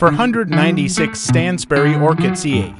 for 196 mm-hmm. Stansberry Orchid CA.